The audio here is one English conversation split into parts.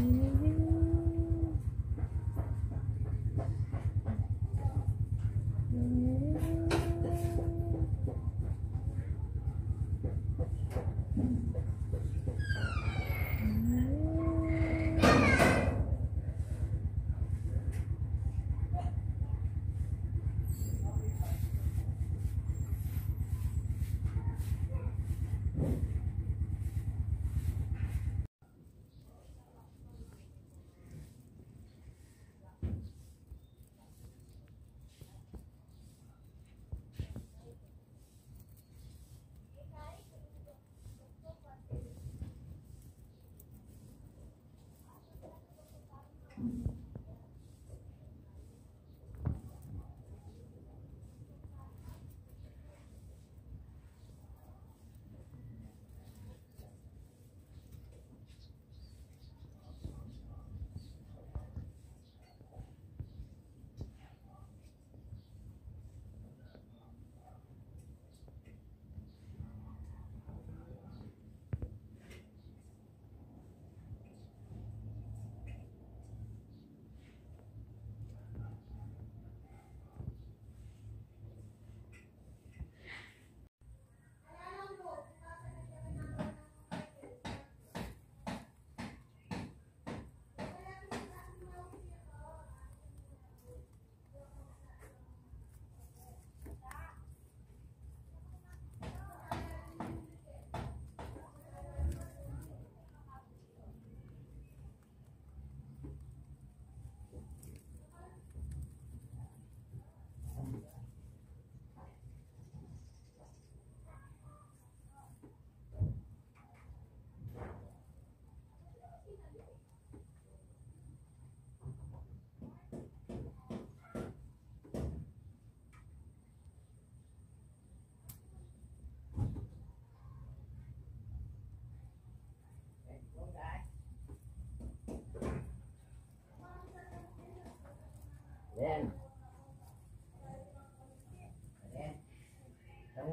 Ayan.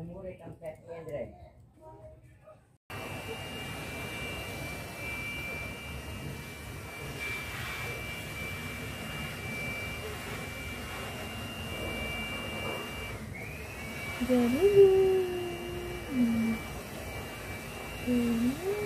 Namumurit ang pet niya, Andre. Ano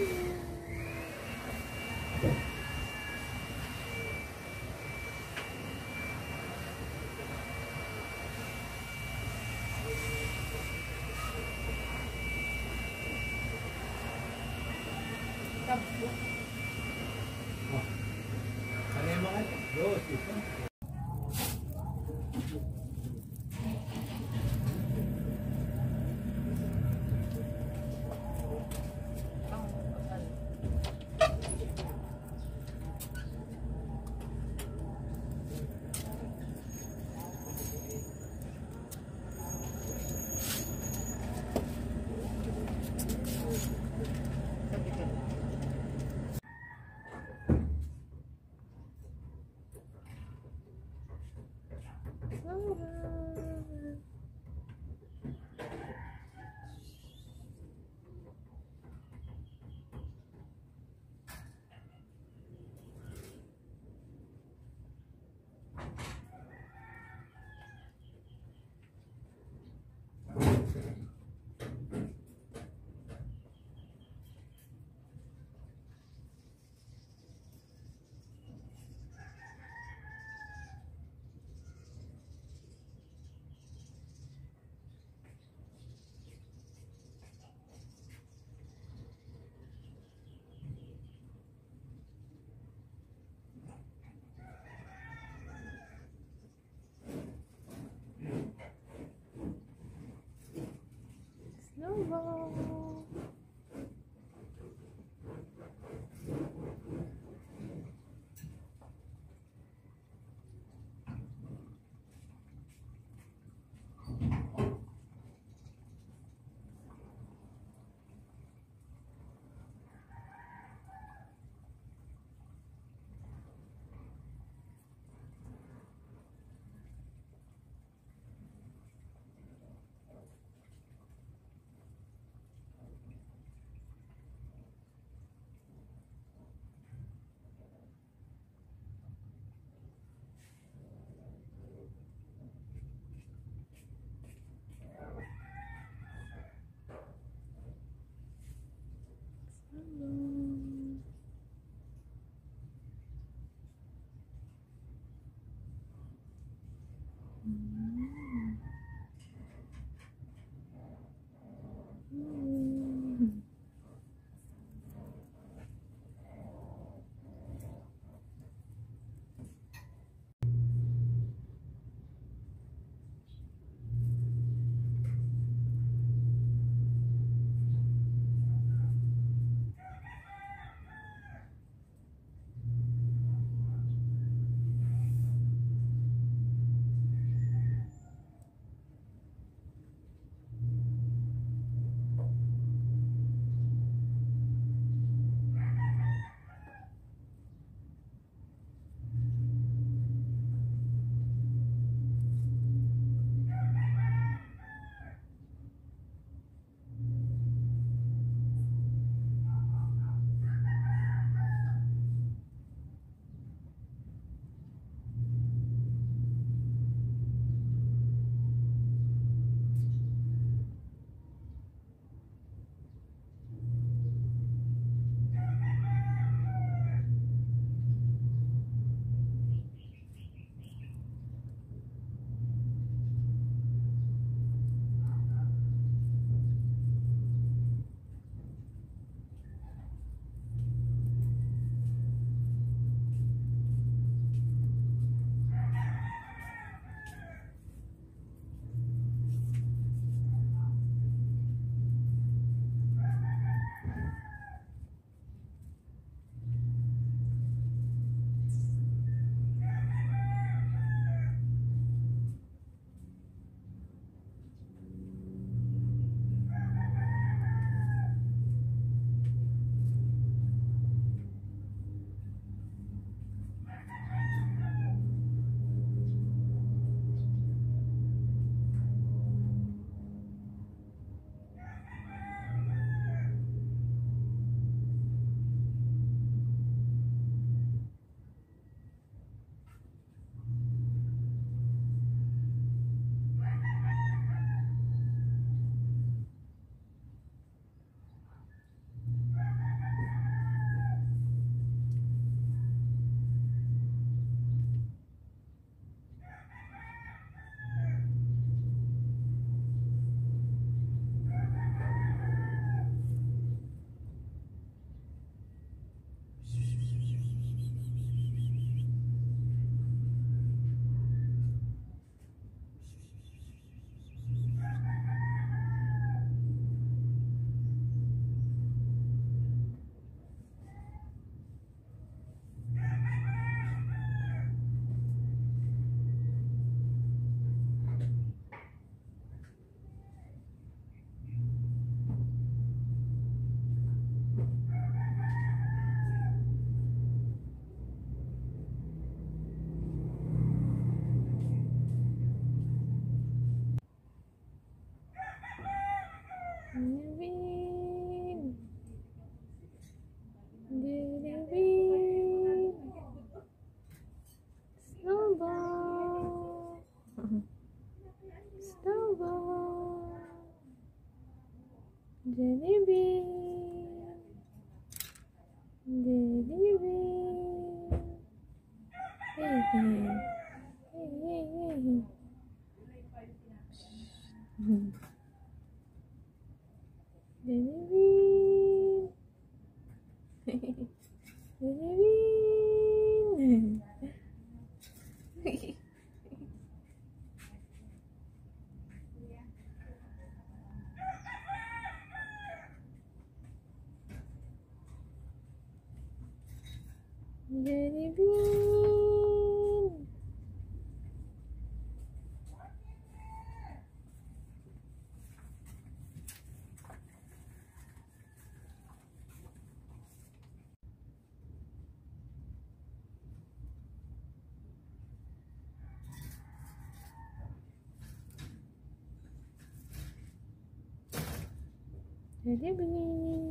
Jalebi. Jalebi. Hey. Люби.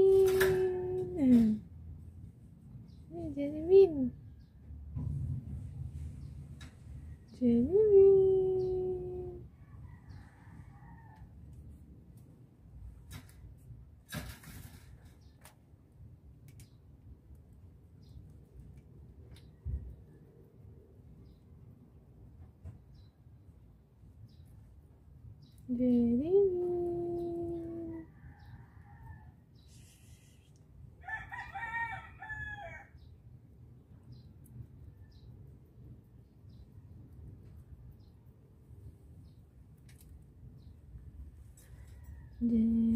で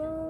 Snowball.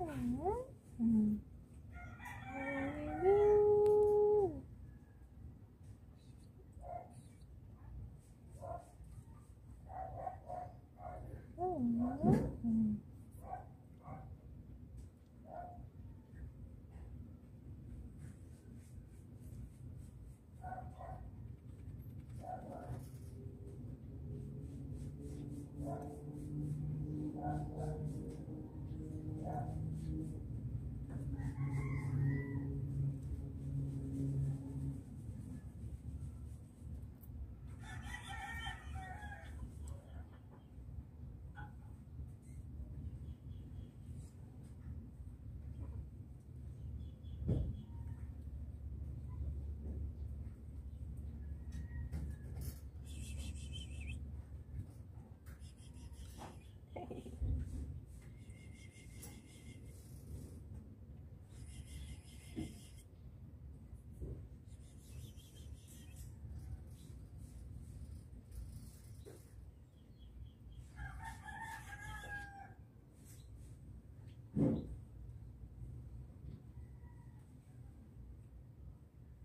Mm. Baby. Mm.